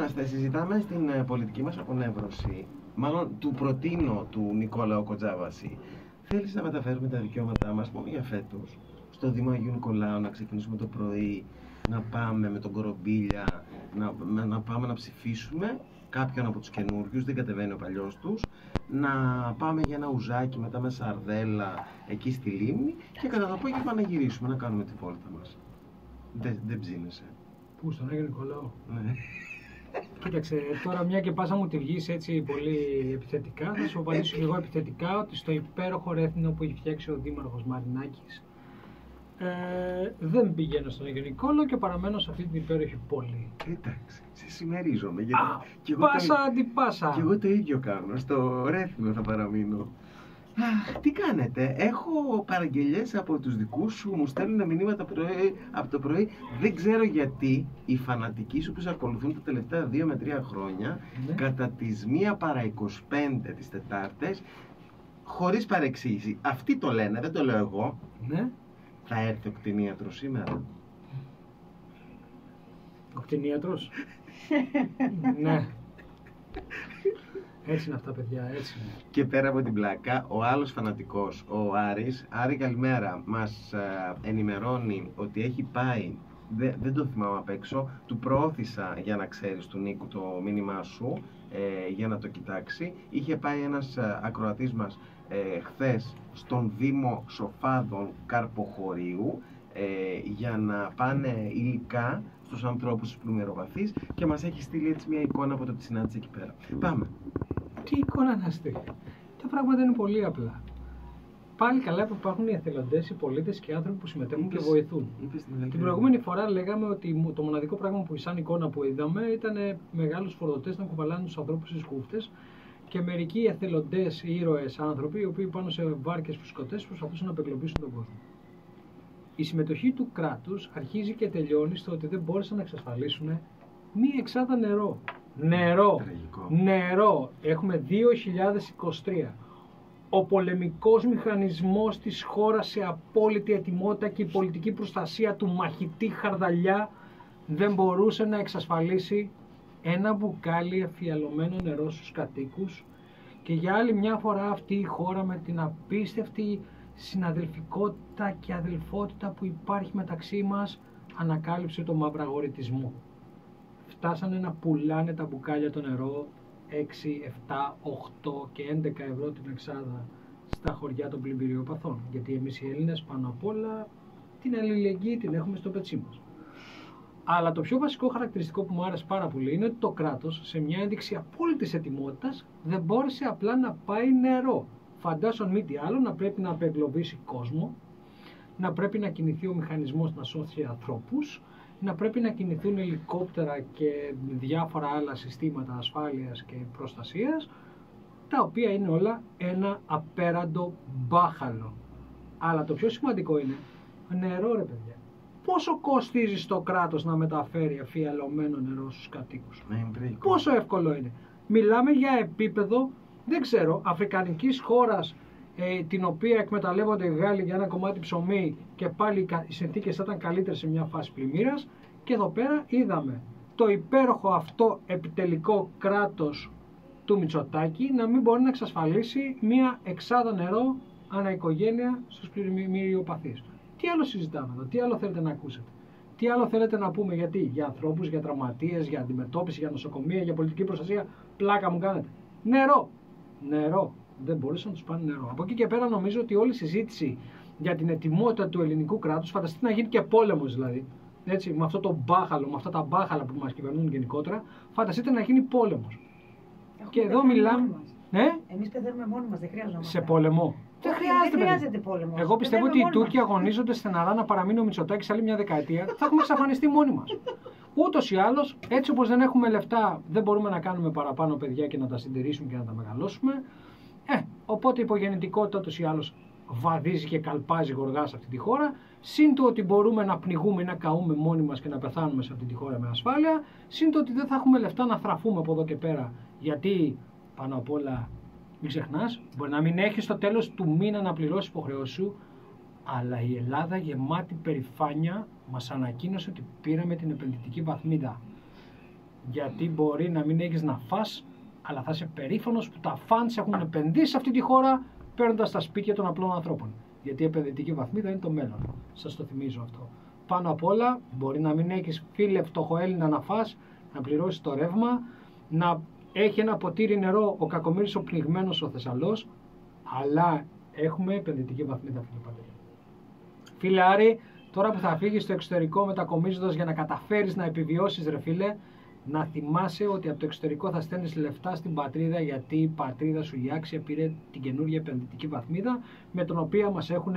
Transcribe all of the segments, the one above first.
Είμαστε, συζητάμε στην ε, πολιτική μας απονεύρωση, μάλλον του προτείνω του Νικόλαου Κοτζάβαση. Θέλεις να μεταφέρουμε τα δικαιώματά μας μόνο για φέτος, στο Δήμο Αγίου Νικολάου, να ξεκινήσουμε το πρωί, να πάμε με τον Κορομπίλια, να, να πάμε να ψηφίσουμε κάποιον από τους καινούριους, δεν κατεβαίνει ο παλιός τους, να πάμε για ένα ουζάκι μετά με σαρδέλα εκεί στη λίμνη και κατά το απόγευμα να γυρίσουμε, να κάνουμε τη βόλτα μας. Δεν, δεν ψήνεσαι. Πού, στον Άγιο Νικολάου; Ναι. Κοίταξε, τώρα μια και πας να μου τη βγεις έτσι πολύ επιθετικά, θα σου απαντήσω και εγώ επιθετικά ότι στο υπέροχο ρέθινο που έχει φτιάξει ο Δήμαρχος Μαρινάκης ε, δεν πηγαίνω στον Άγιο Νικόλο και παραμένω σε αυτή την υπέροχη πόλη. Εντάξει, σε συμμερίζομαι. Γιατί Α, και εγώ πάσα το- αντιπάσα. Και εγώ το ίδιο κάνω. Στο Ρέθινο θα παραμείνω. Αχ, τι κάνετε, έχω παραγγελίες από τους δικούς σου, μου στέλνουν μηνύματα πρωί, από το πρωί. Δεν ξέρω γιατί οι φανατικοί σου που σε ακολουθούν τα τελευταία 2 με 3 χρόνια, Ναι. κατά τις 1 παρά 25 τις Τετάρτες, χωρίς παρεξήγηση. Αυτοί το λένε, δεν το λέω εγώ. Ναι, Θα έρθει ο κτηνίατρος σήμερα. ο κτηνίατρος. ναι. Έτσι είναι αυτά παιδιά, έτσι είναι. Και πέρα από την πλάκα, ο άλλος φανατικός, ο Άρης, Άρη καλημέρα, μας ε, ενημερώνει ότι έχει πάει, δε- δεν το θυμάμαι απ' έξω, του προώθησα για να ξέρεις του Νίκου το μήνυμά σου, ε, για να το κοιτάξει. Είχε πάει ένας ε, ακροατής μας ε, χθες στον Δήμο Σοφάδων Καρποχωρίου ε, για να πάνε υλικά στους ανθρώπους τους πλημμυροβαθείς και μας έχει στείλει έτσι μια εικόνα από το τι συνάντησε εκεί πέρα. Πάμε. Τι εικόνα να στείλει. Τα πράγματα είναι πολύ απλά. Πάλι καλά που υπάρχουν οι εθελοντές, οι πολίτες και οι άνθρωποι που συμμετέχουν και Είπες- βοηθούν. είπες την Την καλύτερη προηγούμενη φορά λέγαμε ότι μου- το μοναδικό πράγμα που σαν εικόνα που είδαμε ήταν μεγάλους φορτωτέ να κουβαλάνε τους ανθρώπους στις χούφτε και μερικοί εθελοντές, ήρωες άνθρωποι, οι οποίοι πάνω σε βάρκες φουσκωτές προσπαθούσαν να απεγκλωβίσουν τον κόσμο. Η συμμετοχή του κράτους αρχίζει και τελειώνει στο ότι δεν μπόρεσαν να εξασφαλίσουν μία εξάδα νερό. Νερό! Τραγικό. Νερό! Έχουμε 2023. Ο πολεμικός μηχανισμός της χώρας σε απόλυτη ετοιμότητα και η πολιτική προστασία του μαχητή χαρδαλιά δεν μπορούσε να εξασφαλίσει ένα μπουκάλι αφιαλωμένο νερό στους κατοίκους και για άλλη μια φορά αυτή η χώρα με την απίστευτη συναδελφικότητα και αδελφότητα που υπάρχει μεταξύ μας ανακάλυψε το μαυραγορητισμό φτάσανε να πουλάνε τα μπουκάλια το νερό 6, 7, 8 και 11 ευρώ την εξάδα στα χωριά των πλημμυριοπαθών. Γιατί εμείς οι Έλληνες πάνω απ' όλα την αλληλεγγύη την έχουμε στο πετσί μας. Αλλά το πιο βασικό χαρακτηριστικό που μου άρεσε πάρα πολύ είναι ότι το κράτος σε μια ένδειξη απόλυτης ετοιμότητας δεν μπόρεσε απλά να πάει νερό. Φαντάσου αν μη τι άλλο να πρέπει να απεγκλωβίσει κόσμο, να πρέπει να κινηθεί ο μηχανισμός να σώσει ανθρώπους, να πρέπει να κινηθούν ελικόπτερα και διάφορα άλλα συστήματα ασφάλειας και προστασίας, τα οποία είναι όλα ένα απέραντο μπάχαλο. Αλλά το πιο σημαντικό είναι νερό ρε παιδιά. Πόσο κοστίζει στο κράτος να μεταφέρει αφιαλωμένο νερό στους κατοίκους; Ναι, είναι τραγικό. Πόσο εύκολο είναι. Μιλάμε για επίπεδο, δεν ξέρω, αφρικανικής χώρας ε, την οποία εκμεταλλεύονται οι Γάλλοι για ένα κομμάτι ψωμί και πάλι οι κα- οι συνθήκες θα ήταν καλύτερες σε μια φάση πλημμύρας και εδώ πέρα είδαμε το υπέροχο αυτό επιτελικό κράτος του Μητσοτάκη να μην μπορεί να εξασφαλίσει μια εξάδα νερό ανά οικογένεια στους πλημμυριοπαθείς. Τι άλλο συζητάμε εδώ, τι άλλο θέλετε να ακούσετε; Τι άλλο θέλετε να πούμε, γιατί, για ανθρώπους, για τραυματίες, για αντιμετώπιση, για νοσοκομεία, για πολιτική προστασία, πλάκα μου κάνετε. Νερό, νερό. Δεν μπορούσαν να τους πάνε νερό. Από εκεί και πέρα νομίζω ότι όλη η συζήτηση για την ετοιμότητα του ελληνικού κράτους φανταστείτε να γίνει και πόλεμος δηλαδή. Έτσι, με αυτό το μπάχαλο, με αυτά τα μπάχαλα που μας κυβερνούν γενικότερα, φανταστείτε να γίνει πόλεμος. Έχουμε Και εδώ πεθάνει μιλάμε. μόνοι μας. Ναι, Εμείς πεθαίνουμε μόνοι μας, δεν χρειάζομαστε. σε πόλεμο. Δεν Όχι, χρειάζεται, δεν παιδί. χρειάζεται πόλεμος. Εγώ πιστεύω ότι οι Πεθαίνουμε μόνοι Τούρκοι μας. αγωνίζονται στεναρά να παραμείνει ο Μητσοτάκης άλλη μια δεκαετία. Θα έχουμε εξαφανιστεί μόνοι μας. Ούτως ή άλλως, έτσι όπως δεν έχουμε λεφτά, δεν μπορούμε να κάνουμε παραπάνω παιδιά και να τα συντηρήσουμε και να τα μεγαλώσουμε. Ε, οπότε η υπογεννητικότητα ούτω ή άλλως βαδίζει και καλπάζει γοργάς σε αυτή τη χώρα. Συν το ότι μπορούμε να πνιγούμε ή να καούμε μόνοι μας και να πεθάνουμε σε αυτή τη χώρα με ασφάλεια. Συν το ότι δεν θα έχουμε λεφτά να θραφούμε από εδώ και πέρα. Γιατί πάνω απ' όλα μην ξεχνάς, μπορεί να μην έχεις στο τέλος του μήνα να πληρώσεις υποχρεώσεις σου, αλλά η Ελλάδα γεμάτη περηφάνεια μας ανακοίνωσε ότι πήραμε την επενδυτική βαθμίδα. Γιατί μπορεί να μην έχεις να φας, αλλά θα είσαι περήφανος που τα φαντ έχουν επενδύσει σε αυτή τη χώρα παίρνοντας τα σπίτια των απλών ανθρώπων. Γιατί η επενδυτική βαθμίδα είναι το μέλλον. Σας το θυμίζω αυτό. Πάνω απ' όλα, μπορεί να μην έχεις φίλε φτωχό Έλληνα να φας, να πληρώσεις το ρεύμα, να έχει ένα ποτήρι νερό ο κακομοίρης ο πνιγμένος ο Θεσσαλός, αλλά έχουμε επενδυτική βαθμίδα, φίλε Παντελή. Φίλε Άρη, τώρα που θα φύγεις στο εξωτερικό μετακομίζοντας για να καταφέρεις να επιβιώσεις, ρε φίλε, να θυμάσαι ότι από το εξωτερικό θα στέλνεις λεφτά στην πατρίδα γιατί η πατρίδα σου η άξια πήρε την καινούργια επενδυτική βαθμίδα με την οποία μας έχουν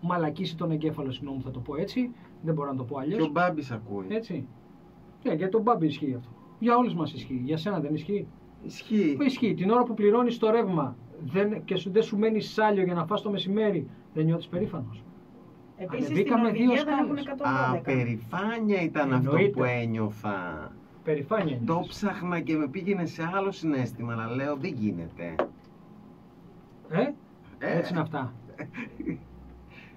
μαλακίσει τον εγκέφαλο. Συγγνώμη, θα το πω έτσι. Δεν μπορώ να το πω αλλιώς. Και ο Μπάμπης ακούει. Έτσι. Ναι, για τον Μπάμπης ισχύει αυτό. Για όλους μας ισχύει. Για σένα δεν ισχύει. Ισχύει. Ισχύει. Την ώρα που πληρώνεις το ρεύμα δεν, και σου, δεν σου μένει σάλιο για να φας το μεσημέρι, δεν νιώθεις περήφανος. Επίσης στην Ανεβήκαμε δύο Νορβηγία δεν έχουν σκάλες. 112. Α, περηφάνεια ήταν αυτό Εννοείται. που ένιωθα. Περηφάνεια Το νιώθεις. ψάχνα και με πήγαινε σε άλλο συνέστημα, αλλά λέω δεν γίνεται. Ε, Ε, έτσι είναι αυτά.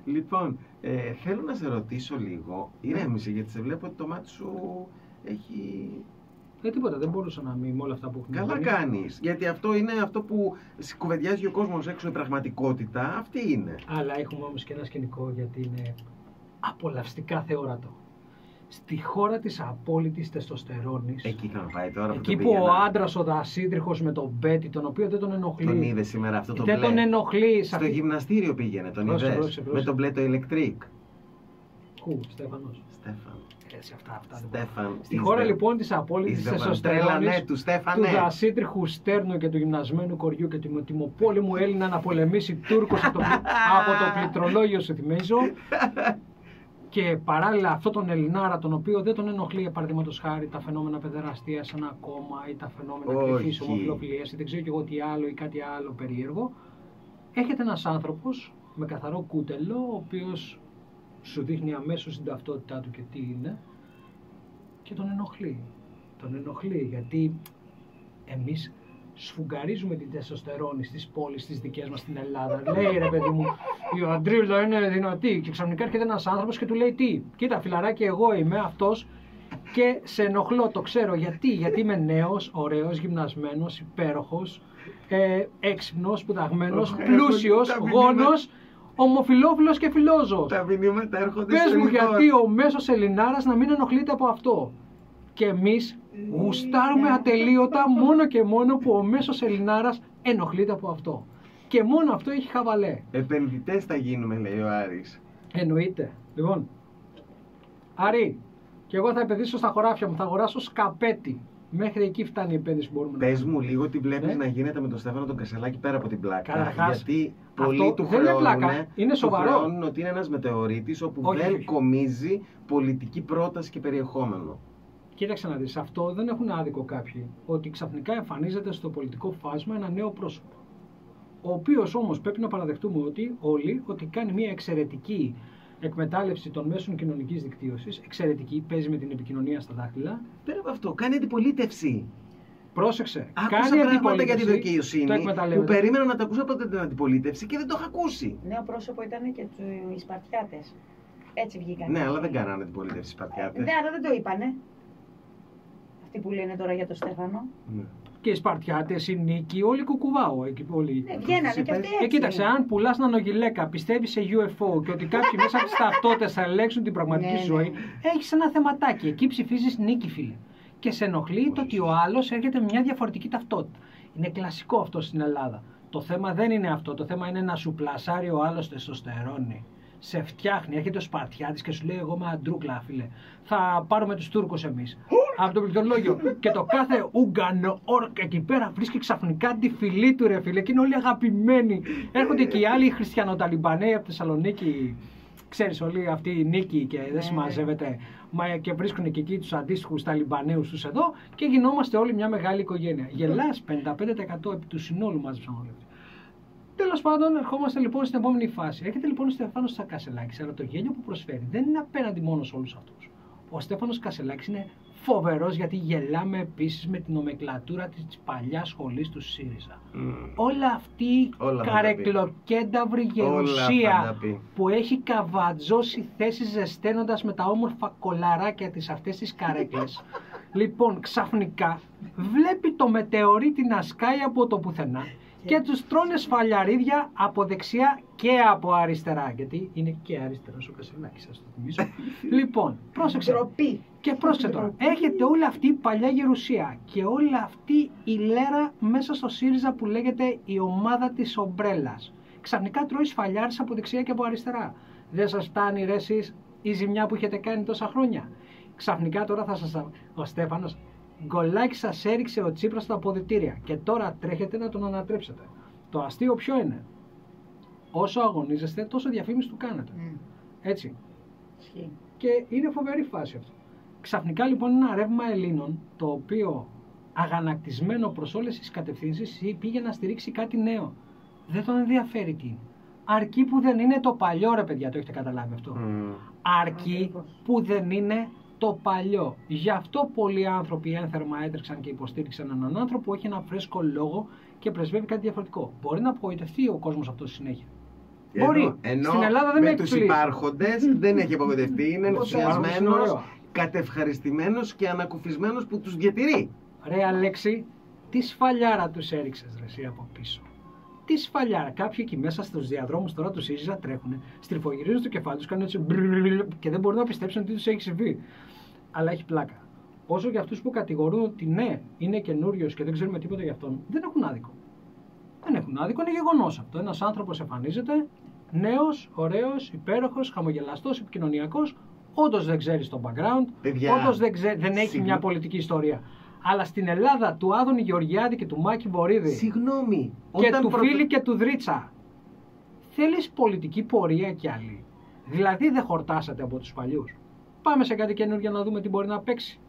Λοιπόν, ε, θέλω να σε ρωτήσω λίγο. Ηρέμησε, γιατί σε βλέπω ότι το μάτι σου έχει. Ε, τίποτα, δεν μπορούσα να μην με όλα αυτά που έχουμε Καλά πει. κάνεις. Γιατί αυτό είναι αυτό που κουβεντιάζει ο κόσμος έξω, η πραγματικότητα. Αυτή είναι. Αλλά έχουμε όμως και ένα σκηνικό γιατί είναι απολαυστικά θεόρατο. Στη χώρα της απόλυτης τεστοστερόνης, Εκεί θα πάει τώρα. εκεί το που ο πήγαινα. άντρας ο δασίδρυχος με τον Μπέτι, τον οποίο δεν τον ενοχλεί, Τον είδε σήμερα αυτό το δεν μπλε. τον ενοχλεί σε Στο αυτή... γυμναστήριο πήγαινε, τον Πρόσεχε, είδες; πρόσεχε, Με πρόσεχε. τον μπλε το electric. Κου, Στέφανος. Στέφαν. Έτσι, αυτά, αυτά. δεν μπορώ. Στέφαν. Στη is χώρα the- λοιπόν της is απόλυτης the one. τεστοστερόνης, Τρέλανε του του Στέφανε. δασίτριχου στέρνου και του γυμνασμένου κοριού και του τιμοπόλεμου Έλληνα να πολεμήσει Τούρκος από το, από το πληκτρολόγιο σου θυμίζω και παράλληλα αυτό τον Ελληνάρα τον οποίο δεν τον ενοχλεί παραδείγματο χάρη τα φαινόμενα παιδεραστία σε ένα κόμμα ή τα φαινόμενα Όχι. κρυφής ομοφιλοφιλίας ή δεν ξέρω και εγώ τι άλλο ή κάτι άλλο περίεργο έχετε ένας άνθρωπος με καθαρό κούτελο ο οποίος σου δείχνει αμέσως την ταυτότητά του και τι είναι και τον ενοχλεί. Τον ενοχλεί γιατί εμείς σφουγγαρίζουμε την τεστοστερόνη στις πόλεις στις δικές μας στην Ελλάδα. λέει ρε παιδί μου, η αντρίλα είναι δυνατή και ξαφνικά έρχεται ένας άνθρωπος και του λέει τι, κοίτα φιλαράκι εγώ είμαι αυτός και σε ενοχλώ, το ξέρω. Γιατί, γιατί είμαι νέος, ωραίος, γυμνασμένος, υπέροχος, ε, έξυπνος, σπουδαγμένος, Οχ, πλούσιος, τα μηνύματα- γόνος, ομοφιλόφιλος και φιλόζωος. Τα μηνύματα έρχονται Πες στο μου λοιπόν. γιατί ο μέσος Ελληνάρας να μην ενοχλείται από αυτό. Και εμείς γουστάρουμε ατελείωτα μόνο και μόνο που ο μέσος Ελληνάρας ενοχλείται από αυτό. Και μόνο αυτό έχει χαβαλέ. Επενδυτές θα γίνουμε, λέει ο Άρης. Εννοείται. Λοιπόν, Άρη, και εγώ θα επενδύσω στα χωράφια μου, θα αγοράσω σκαπέτι. Μέχρι εκεί φτάνει η επένδυση που μπορούμε να Πες κάνουμε. μου λίγο τι βλέπεις Ναι. να γίνεται με τον Στέφανο τον Κασελάκη πέρα από την πλάκα. Καταρχάς, γιατί αυτό πολλοί του δεν είναι χρεώνουν, πλάκα, είναι σοβαρό. του χρεώνουν ότι είναι ένας μετεωρίτης όπου Όχι, δεν όχι. κομίζει πολιτική πρόταση και περιεχόμενο. Κοίταξε να δεις, αυτό δεν έχουν άδικο κάποιοι. Ότι ξαφνικά εμφανίζεται στο πολιτικό φάσμα ένα νέο πρόσωπο. Ο οποίος όμως πρέπει να παραδεχτούμε ότι όλοι ότι κάνει μια εξαιρετική εκμετάλλευση των μέσων κοινωνικής δικτύωσης, εξαιρετική, παίζει με την επικοινωνία στα δάχτυλα. Πέρα από αυτό, κάνει αντιπολίτευση. Πρόσεξε, Άκουσα κάνει πράγματα για τη αντιπολίτευση, το δικαιοσύνη που εκμεταλλεύεται. περίμενα να τα ακούσω από την αντιπολίτευση και δεν το είχα ακούσει. Νέο πρόσωπο ήταν και του οι Σπαρτιάτες. Έτσι βγήκαν. Ναι, αλλά δεν κάνανε αντιπολίτευση οι Σπαρτιάτες. Ναι, αλλά δεν το είπανε. Αυτοί που λένε τώρα για τον Στέφανο. Ναι. Και οι Σπαρτιάτες, η Νίκη, όλοι κουκουβάω εκεί όλοι. Ναι, βγαίνανε και αυτοί Ε, έτσι. κοίταξε, αν πουλάς νανογιλέκα, πιστεύεις σε UFO και ότι κάποιοι μέσα από τις ταυτότητες θα ελέγξουν την πραγματική Ναι, ναι. ζωή, έχεις ένα θεματάκι. Εκεί ψηφίζεις νίκη, φίλε. Και σε ενοχλεί το ότι ο άλλος έρχεται με μια διαφορετική ταυτότητα. Είναι κλασικό αυτό στην Ελλάδα. Το θέμα δεν είναι αυτό. Το θέμα είναι να σου πλασάρει ο άλλος τεστοστερόνη. Σε φτιάχνει, έρχεται ο Σπαρτιάτης και σου λέει: Εγώ είμαι αντρούκλα, φίλε. Θα πάρουμε τους Τούρκους εμείς. από το πληκτρολόγιο. και το κάθε Ούγκανο όρκ εκεί πέρα βρίσκει ξαφνικά τη φυλή του, ρε φίλε. Και είναι όλοι αγαπημένοι. Έρχονται και οι άλλοι χριστιανοταλιμπανέοι από Θεσσαλονίκη. Ξέρεις όλοι αυτή η νίκη και δεν συμμαζεύεται μα και βρίσκουν και εκεί τους αντίστοιχους Ταλιμπανέους τους εδώ και γινόμαστε όλοι μια μεγάλη οικογένεια. Γελάς 55% επί του συνόλου μάζεψαν όλοι αυτοί. Τέλος πάντων, ερχόμαστε λοιπόν στην επόμενη φάση. Έρχεται λοιπόν ο Στέφανος Κασελάκη, αλλά το γέλιο που προσφέρει δεν είναι απέναντι μόνος σε όλους αυτούς. Ο Στέφανος Κασελάκη είναι φοβερός γιατί γελάμε επίσης με την ομεκλατούρα της παλιάς σχολής του ΣΥΡΙΖΑ. Μμ. Όλα αυτή η Όλα θα τα πει. καρεκλοκένταυρη Όλα θα γερουσία τα πει. που έχει καβατζώσει θέσεις ζεσταίνοντας με τα όμορφα κολαράκια της αυτές τις καρέκλες Λοιπόν, ξαφνικά βλέπει το μετεωρίτη να σκάει από το πουθενά και τους τρώνες σφαλιαρίδια από δεξιά και από αριστερά. Γιατί είναι και αριστερός ο Κασελάκης, σας το θυμίσω. λοιπόν, πρόσεξε. Ντροπή. Και πρόσεξε τώρα, έχετε όλη αυτή η παλιά γερουσία και όλη αυτή η λέρα μέσα στο ΣΥΡΙΖΑ που λέγεται η ομάδα της ομπρέλας. Ξαφνικά τρώεις σφαλιάρες από δεξιά και από αριστερά. Δεν σας φτάνει ρε εσείς η ζημιά που έχετε κάνει τόσα χρόνια. Ξαφνικά τώρα θα σας... Ο Στέφανος γκολάκι σας έριξε ο Τσίπρας στα αποδητήρια και τώρα τρέχετε να τον ανατρέψετε. Το αστείο ποιο είναι; Όσο αγωνίζεστε τόσο διαφήμιση του κάνετε. Μμ, Έτσι. ισχύει. Και είναι φοβερή φάση αυτό. Ξαφνικά λοιπόν ένα ρεύμα Ελλήνων το οποίο αγανακτισμένο προς όλες τις κατευθύνσεις πήγε να στηρίξει κάτι νέο. Δεν τον ενδιαφέρει τι είναι. Αρκεί που δεν είναι το παλιό ρε παιδιά, το έχετε καταλάβει αυτό. Μμ. Αρκεί Ακριβώς. που δεν είναι το παλιό. Γι' αυτό πολλοί άνθρωποι ένθερμα έτρεξαν και υποστήριξαν έναν άνθρωπο που έχει ένα φρέσκο λόγο και πρεσβεύει κάτι διαφορετικό. Μπορεί να απογοητευτεί ο κόσμος αυτό στη συνέχεια. Μπορεί. Ενώ, ενώ Στην Ελλάδα δεν με με τους εκπλήσει. υπάρχοντες δεν έχει απογοητευτεί. Είναι Πώς ενθουσιασμένος, ωραίο. κατευχαριστημένος και ανακουφισμένος που τους διατηρεί. Ρε Αλέξη, τι σφαλιάρα τους έριξες ρε εσύ από πίσω. Τι σφαλιάρα. Κάποιοι εκεί μέσα στους διαδρόμους τώρα τους ΣΥΡΙΖΑ τρέχουν, στριφογυρίζουν στο κεφάλι τους, κάνουν έτσι μπρρρρρρρ και δεν μπορούν να πιστέψουν τι τους έχεις συμβεί. Αλλά έχει πλάκα. Όσο για αυτούς που κατηγορούν ότι ναι, είναι καινούριος και δεν ξέρουμε τίποτα για αυτόν, δεν έχουν άδικο. Δεν έχουν άδικο, είναι γεγονός αυτό. Ένας άνθρωπος εμφανίζεται, νέος, ωραίος, υπέροχος, χαμογελαστός, επικοινωνιακός, όντως δεν ξέρει το background, Παιδιά, όντως δεν, ξέ- δεν έχει συγγνώ- μια πολιτική ιστορία. Αλλά στην Ελλάδα του Άδωνη Γεωργιάδη και του Μάκη Βορύδη Συγγνώμη. και όταν του πρωτα- Φίλη και του Δρίτσα, θέλεις πολιτική πορεία κι άλλη. Δηλαδή δεν χορτάσατε από τους παλιούς. Πάμε σε κάτι καινούργιο να δούμε τι μπορεί να παίξει.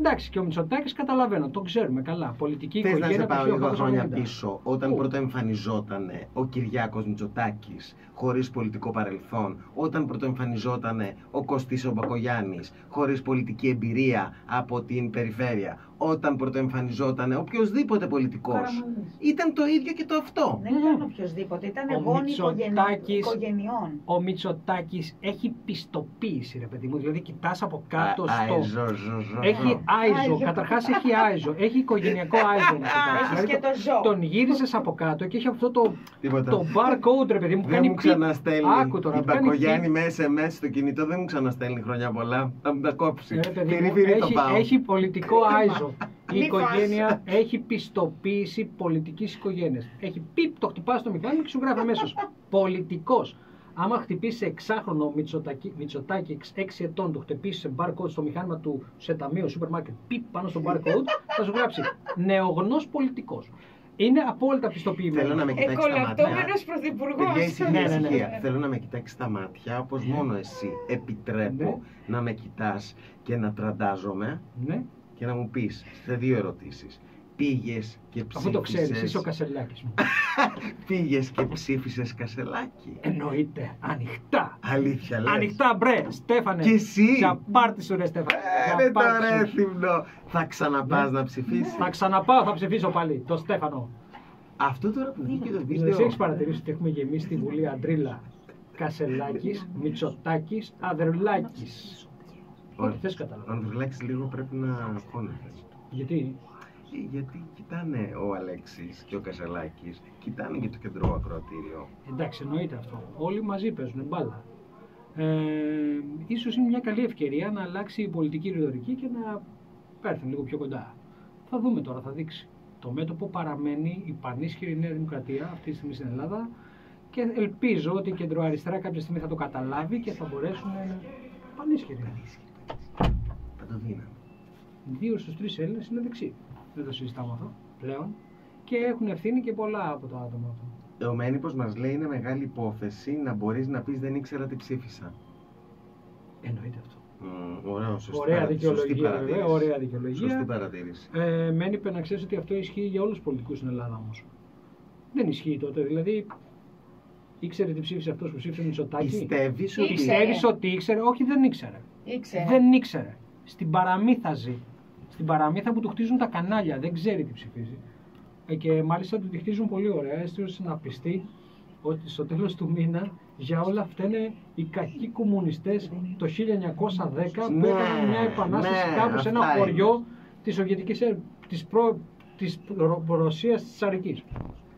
Εντάξει, και ο Μητσοτάκης καταλαβαίνω, το ξέρουμε καλά. Πολιτική Θες να οικογένεια σε του πάω λίγα 1890. χρόνια πίσω, όταν Πού; πρώτο εμφανιζόταν ο Κυριάκος Μητσοτάκης χωρίς πολιτικό παρελθόν, όταν πρώτο εμφανιζόταν ο Κωστής ο Μπακογιάννης χωρίς πολιτική εμπειρία από την περιφέρεια, όταν πρώτο εμφανιζόταν οποιοδήποτε πολιτικός, Καραμανλής. ήταν το ίδιο και το αυτό. Δεν ήταν οποιοδήποτε, ήταν Ο γόνοι οικογενει- Μητσοτάκης- οικογενειών. Ο Μητσοτάκης έχει πιστοποίηση, ρε παιδί μου. Δηλαδή, κοιτάς από κάτω Α, στο. αε, ζω, ζω, ζω, Έχει ζω. Άιζο, Άιζο. καταρχάς έχει άιζο, έχει οικογενειακό άιζο. ο Μητσοτάκης. Έχεις Δηλαδή, και το ζώο. Τον γύρισες από κάτω και έχει αυτό το, Τίποτα. το barcode, ρε παιδί μου, που Δεν κάνει μου πιπ. ξαναστέλνει. Άκου τώρα, η που κάνει Μπακογιάννη πιπ. με SMS στο κινητό δεν μου ξαναστέλνει χρόνια πολλά. Θα μου τα κόψει. Ε, ρε παιδί μου, Φυρί, φυρί το έχει, πάω. έχει πολιτικό άιζο. Η Μη οικογένεια έχει πιστοποίηση πολιτικής οικογένειας. Έχει πιπ, το χτυπάς στο μηχάνημα και σου γράφει αμέσως. Πολιτικός. Άμα χτυπήσει εξάχρονο Μητσοτάκη, Μητσοτάκη 6 ετών, το χτυπήσει σε barcode στο μηχάνημα του σε ταμείο, σούπερ μάρκετ, πιπ πάνω στο barcode, θα σου γράψει νεογνώ πολιτικός. Είναι απόλυτα πιστοποιημένο. Θέλω να με κοιτάξεις τα μάτια. Εκολαπτώμενος πρωθυπουργός. Παιδιά, ησυχία, Ναι, ναι, ναι. ησυχία. Θέλω να με κοιτάξεις τα μάτια όπως μόνο εσύ επιτρέπω Ναι. να με κοιτάς και να τραντάζομαι Ναι, και να μου πεις σε δύο ερωτήσεις. Πήγες και αφού το ξέρεις, είσαι ο ψήφισε. Κασελάκης μου. Πήγες και ψήφισες κασελάκι. Εννοείται, ανοιχτά. Αλήθεια λες. Ανοιχτά μπρε, Στέφανε. Κι εσύ. Για πάρτι σου, ρε Στέφανε. Ε, Για ρε το πάρτι σου. ρε θύμνο. Θα ξαναπάς Ναι. να ψηφίσεις. Θα ξαναπάω, θα ψηφίσω πάλι. Το Στέφανο. Αυτό τώρα που βγήκε το Εσύ βίντεο. έχεις παρατηρήσει ότι έχουμε γεμίσει τη Βουλή Αντρίλα Κασελάκης, Μητσοτάκης, Αδερλάκη. Όχι, θες καταλάβει. Αν δουλάξει λίγο πρέπει να χώνεται. Γιατί; Ε, Γιατί κοιτάνε ο Αλέξης και ο Κασελάκης, κοιτάνε και το κεντρό ακροατήριο. εντάξει, εννοείται αυτό. Όλοι μαζί παίζουν μπάλα. Ε, ίσως είναι μια καλή ευκαιρία να αλλάξει η πολιτική ρητορική και να έρθουν λίγο πιο κοντά. Θα δούμε τώρα, θα δείξει. Το μέτωπο παραμένει η πανίσχυρη Νέα Δημοκρατία αυτή τη στιγμή στην Ελλάδα και ελπίζω ότι η κεντροαριστερά κάποια στιγμή θα το καταλάβει και θα μπορέσουν να είναι πανίσχυροι. Παντοδύναμη. Δύο στους τρεις Έλληνες είναι δεξιοί. Δεν το συζητάμε αυτό πλέον. Και έχουν ευθύνη και πολλά από το άτομο αυτό. Ο Μένιπος μας λέει είναι μεγάλη υπόθεση να μπορείς να πεις δεν ήξερα τι ψήφισα. Εννοείται αυτό. Μμ, ωραίο, σωστή Ωραία παρα- σωστή δικαιολογία, βέβαια. παρατήρηση. Ωραία δικαιολογία. Σωστή παρατήρηση. Ε, μένει να ξέρεις ότι αυτό ισχύει για όλους τους πολιτικούς στην Ελλάδα όμως. Δεν ισχύει τότε. Δηλαδή, ήξερε τι ψήφισε αυτός που ψήφισε Μητσοτάκη. Πιστεύεις ότι... Ήξερε. Πιστεύεις ότι ήξερε; Όχι, δεν ήξερε. Ήξερε. Δεν ήξερε. Στην παραμύθα ζει. Στην παραμύθα που του χτίζουν τα κανάλια. Δεν ξέρει τι ψηφίζει. Ε, και μάλιστα του τη χτίζουν πολύ ωραία, έστω ώστε να πιστεί ότι στο τέλος του μήνα για όλα αυτά είναι οι κακοί κομμουνιστές το 1910 που Ναι, έκαναν μια επανάσταση ναι, κάπου σε ένα αυτά χωριό της Σοβιετικής Έ- της, προ, της Ρο- Ρωσίας της Τσαρικής.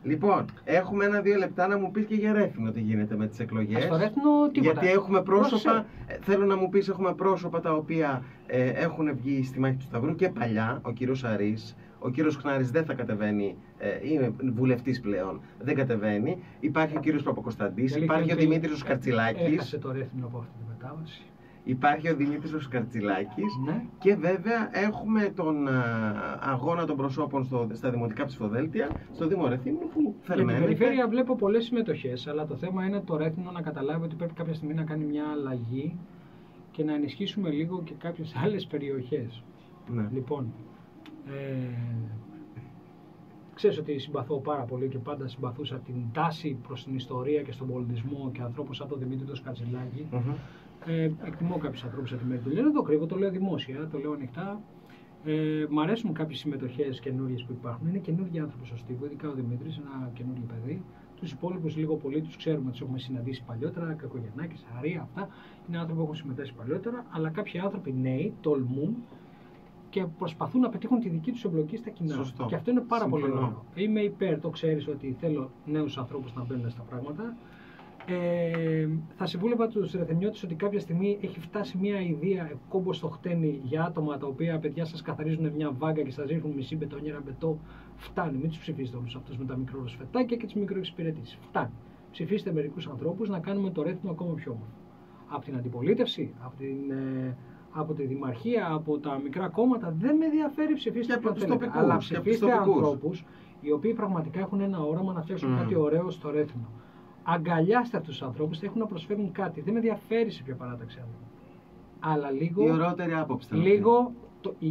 Λοιπόν, έχουμε ένα-δύο λεπτά να μου πεις και για Ρέθινο τι γίνεται με τις εκλογές. Στο Ρέθινο τίποτα. Γιατί έχουμε πρόσωπα, Πρόσεξε. ε, θέλω να μου πεις, έχουμε πρόσωπα τα οποία ε, έχουν βγει στη μάχη του Σταυρού και παλιά, ο κύριος Αρής, ο κύριος Χνάρης δεν θα κατεβαίνει, ε, είναι βουλευτής πλέον, δεν κατεβαίνει. Υπάρχει ο κύριος Παπακοσταντής, Η αλήθεια υπάρχει ο είναι ότι Δημήτρης ο Σκαρτσιλάκης, Έχασε το Ρέθινο από αυτή τη μετάβαση. Υπάρχει ο Δημήτρης ο Σκαρτσιλάκης Ναι. και βέβαια έχουμε τον α, αγώνα των προσώπων στο, στα δημοτικά ψηφοδέλτια, στο Δήμο Ρεθύμνου που Για την θερμαίνεται. περιφέρεια βλέπω πολλές συμμετοχές, αλλά το θέμα είναι το Ρέθινο να καταλάβει ότι πρέπει κάποια στιγμή να κάνει μια αλλαγή και να ενισχύσουμε λίγο και κάποιες άλλες περιοχές. Ναι. Λοιπόν, ε, ξέρεις ότι συμπαθώ πάρα πολύ και πάντα συμπαθούσα την τάση προς την ιστορία και στον πολιτισμό και ανθρώπους σαν τον Δημήτρη τον Σκατζηλάκη. Μμμ. Ε, εκτιμώ κάποιους ανθρώπους από τη μέρη του Δεν το κρύβω, το λέω δημόσια, το λέω ανοιχτά. Ε, μ' αρέσουν κάποιες συμμετοχές καινούριες που υπάρχουν. Είναι καινούργιοι άνθρωποι στο Στίβο, ειδικά ο Δημήτρης, ένα καινούριο παιδί. Τους υπόλοιπους λίγο πολύ τους ξέρουμε, τους έχουμε συναντήσει παλιότερα. Κακογεννάκη, Αρία, αυτά. Είναι άνθρωποι που έχουν συμμετάσχει παλιότερα. Αλλά κάποιοι άνθρωποι νέοι τολμούν και προσπαθούν να πετύχουν τη δική τους εμπλοκή στα κοινά. Σωστό. Και αυτό είναι πάρα πολύ Συμφωνώ. ωραίο. Είμαι υπέρ, το ξέρεις ότι θέλω νέους ανθρώπους να μπαίνουν στα πράγματα. Ε, θα συμβούλευα τους Ρεθεμιώτε ότι κάποια στιγμή έχει φτάσει μια ιδέα κόμπο στο χτένι για άτομα τα οποία παιδιά σας καθαρίζουν μια βάγκα και σας ρίχνουν μισή μπετόνιερα μπετό. Φτάνει, μην τους ψηφίσετε όλου αυτούς με τα μικροροσφετάκια και τις μικροεξυπηρετήσεις. Φτάνει. Ψηφίστε μερικούς ανθρώπους να κάνουμε το Ρέθινο ακόμα πιο όμορφο. Από την αντιπολίτευση, από, την, ε, από τη δημαρχία, από τα μικρά κόμματα, δεν με ενδιαφέρει ψηφίστε Και από ποιον τους θέλετε. τοπικούς, Αλλά και από τους ψηφίστε τοπικούς. ανθρώπους οι οποίοι πραγματικά έχουν ένα όραμα να φτιάξουν Μμμ. κάτι ωραίο στο Ρέθινο. Αγκαλιάστε αυτού τους ανθρώπους, έχουν να προσφέρουν κάτι. Δεν με ενδιαφέρει σε ποια παράταξη άνθρωποι. Αλλά λίγο, Η ωραιότερη άποψη. ήταν αυτή. λίγο το, η,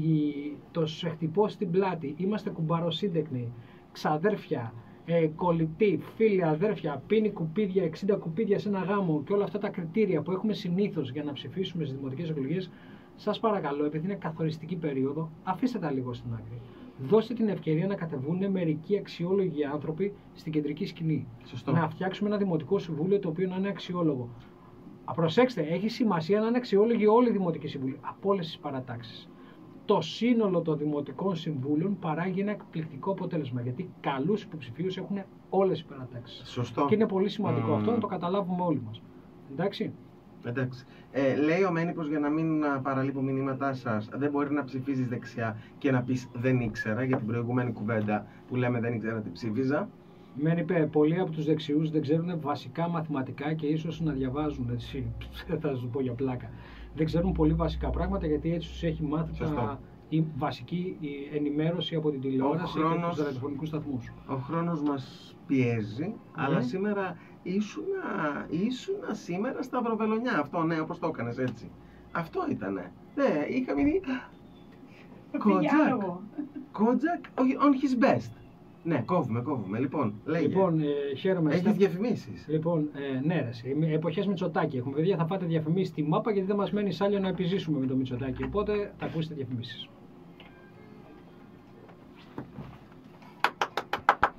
το σε χτυπώ στην πλάτη. Είμαστε κουμπαροσύντεκνοι, ξαδέρφια, ε, κολλητοί, φίλοι, αδέρφια, πίνει κουπίδια, 60 κουπίδια σε ένα γάμο και όλα αυτά τα κριτήρια που έχουμε συνήθως για να ψηφίσουμε στις δημοτικές εκλογές. Σας παρακαλώ, επειδή είναι καθοριστική περίοδο, αφήστε τα λίγο στην άκρη. Δώστε την ευκαιρία να κατεβούν μερικοί αξιόλογοι άνθρωποι στην κεντρική σκηνή. Σωστό. Να φτιάξουμε ένα δημοτικό συμβούλιο το οποίο να είναι αξιόλογο. Α, προσέξτε, έχει σημασία να είναι αξιόλογοι όλοι οι δημοτικοί συμβούλοι από όλες τις παρατάξεις. Το σύνολο των δημοτικών συμβούλων παράγει ένα εκπληκτικό αποτέλεσμα γιατί καλούς υποψηφίους έχουν όλες οι παρατάξεις. Σωστό. Και είναι πολύ σημαντικό Μμμ. αυτό να το καταλάβουμε όλοι μας. Εντάξει. Εντάξει. Ε, λέει ο Μένυπος για να μην α, παραλείπω μηνύματά σας, δεν μπορεί να ψηφίζεις δεξιά και να πεις δεν ήξερα για την προηγούμενη κουβέντα που λέμε δεν ήξερα τι ψήφιζα. Μεν είπε, πολλοί από τους δεξιούς δεν ξέρουν βασικά μαθηματικά και ίσως να διαβάζουν. Έτσι, θα σου πω για πλάκα. Δεν ξέρουν πολύ βασικά πράγματα γιατί έτσι τους έχει μάθει Σωστό. τα, η βασική η ενημέρωση από την τηλεόραση και χρόνος- τους ραδιοφωνικούς σταθμούς. Ο χρόνος μας πιέζει, αλλά σήμερα ήσουνα, ήσουνα σήμερα στα Βροβελονιά. Αυτό, ναι, όπως το έκανες έτσι. Αυτό ήτανε. Ναι, είχα μείνει... Το Κότζακ. διάλογο. Κότζακ on his best. Ναι, κόβουμε, κόβουμε. Λοιπόν, λέγε. Λοιπόν, ε, χαίρομαι. Έχεις Στέφ- διαφημίσεις. Λοιπόν, ε, ναι, ρε, εσύ, με- εποχές Μητσοτάκη έχουμε. Παιδιά, θα πάτε διαφημίσεις στη μάπα γιατί δεν μας μένει σάλιο να επιζήσουμε με το Μητσοτάκη. Οπότε θα ακούσετε διαφημίσεις.